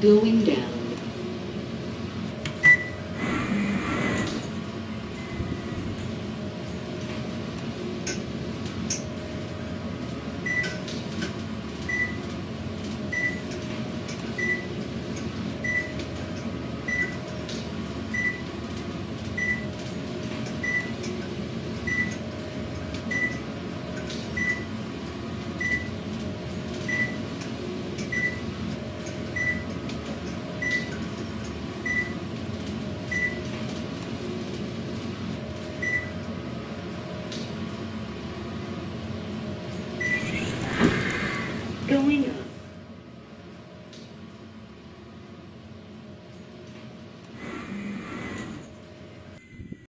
Going down. Going up.